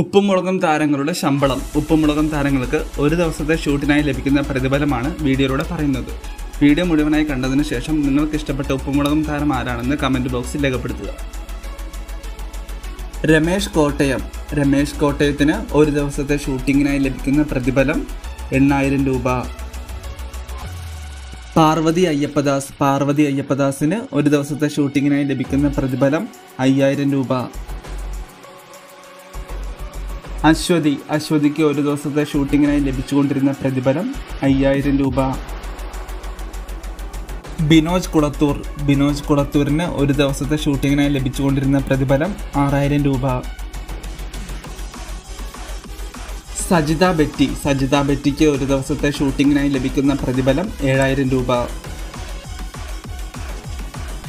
ഉപ്പും മുളകും താരങ്ങളുടെ ശമ്പളം. ഉപ്പും മുളകും താരങ്ങൾക്ക് ഒരു ദിവസത്തെ ഷൂട്ടിനായി ലഭിക്കുന്ന പ്രതിഫലമാണ് വീഡിയോയിലൂടെ പറയുന്നത്. വീഡിയോ മുഴുവനായി കണ്ടതിന് ശേഷം നിങ്ങൾക്ക് ഇഷ്ടപ്പെട്ട ഉപ്പുമുളകും താരം ആരാണെന്ന് കമന്റ് ബോക്സിൽ രേഖപ്പെടുത്തുക. രമേഷ് കോട്ടയം. രമേഷ് കോട്ടയത്തിന് ഒരു ദിവസത്തെ ഷൂട്ടിങ്ങിനായി ലഭിക്കുന്ന പ്രതിഫലം എണ്ണായിരം രൂപ. പാർവതി അയ്യപ്പദാസ് പാർവതി അയ്യപ്പദാസിന് ഒരു ദിവസത്തെ ഷൂട്ടിങ്ങിനായി ലഭിക്കുന്ന പ്രതിഫലം അയ്യായിരം രൂപ. അശ്വതി അശ്വതിക്ക് ഒരു ദിവസത്തെ ഷൂട്ടിങ്ങിനായി ലഭിച്ചുകൊണ്ടിരുന്ന പ്രതിഫലം അയ്യായിരം രൂപ. ബിനോജ് കുളത്തൂർ ബിനോജ് കുളത്തൂരിന് ഒരു ദിവസത്തെ ഷൂട്ടിങ്ങിനായി ലഭിച്ചുകൊണ്ടിരുന്ന പ്രതിഫലം ആറായിരം രൂപ. സജിത ബെറ്റി സജിത ബെറ്റിക്ക് ഒരു ദിവസത്തെ ഷൂട്ടിങ്ങിനായി ലഭിക്കുന്ന പ്രതിഫലം ഏഴായിരം രൂപ.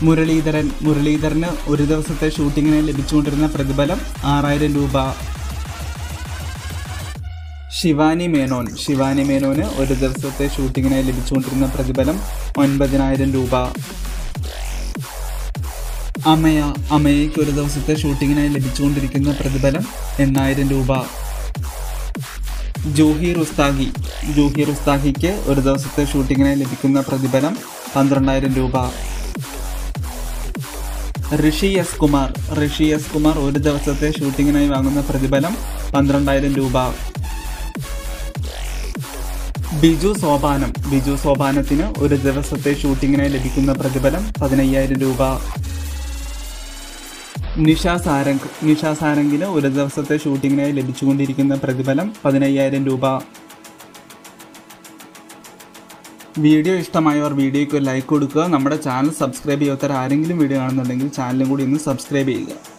മുരളീധരൻ മുരളീധരന് ഒരു ദിവസത്തെ ഷൂട്ടിങ്ങിനായി ലഭിച്ചുകൊണ്ടിരുന്ന പ്രതിഫലം ആറായിരം രൂപ. ശിവാനി മേനോൻ. ശിവാനി മേനോന് ഒരു ദിവസത്തെ ഷൂട്ടിങ്ങിനായി ലഭിച്ചുകൊണ്ടിരുന്ന പ്രതിഫലം ഒൻപതിനായിരം രൂപ. അമയ അമയയ്ക്ക് ഒരു ദിവസത്തെ ഷൂട്ടിങ്ങിനായി ലഭിച്ചുകൊണ്ടിരിക്കുന്ന പ്രതിഫലം എണ്ണായിരം രൂപ. ജൂഹി റുസ്താഗി ജൂഹി റുസ്താഗിക്ക് ഒരു ദിവസത്തെ ഷൂട്ടിങ്ങിനായി ലഭിക്കുന്ന പ്രതിഫലം പന്ത്രണ്ടായിരം രൂപ. ഋഷി എസ് കുമാർ. ഋഷി എസ് കുമാർ ഒരു ദിവസത്തെ ഷൂട്ടിങ്ങിനായി വാങ്ങുന്ന പ്രതിഫലം പന്ത്രണ്ടായിരം രൂപ. ബിജു സോപാനം. ബിജു സോപാനത്തിന് ഒരു ദിവസത്തെ ഷൂട്ടിങ്ങിനായി ലഭിക്കുന്ന പ്രതിഫലം പതിനയ്യായിരം രൂപ. നിഷ സാരംഗ്. നിഷ സാരംഗിന് ഒരു ദിവസത്തെ ഷൂട്ടിങ്ങിനായി ലഭിച്ചുകൊണ്ടിരിക്കുന്ന പ്രതിഫലം പതിനയ്യായിരം രൂപ. വീഡിയോ ഇഷ്ടമായവർ വീഡിയോയ്ക്ക് ഒരു ലൈക്ക് കൊടുക്കുക. നമ്മുടെ ചാനൽ സബ്സ്ക്രൈബ് ചെയ്യാത്തവർ ആരെങ്കിലും വീഡിയോ കാണുന്നുണ്ടെങ്കിൽ ചാനലും കൂടി ഒന്ന് സബ്സ്ക്രൈബ് ചെയ്യുക.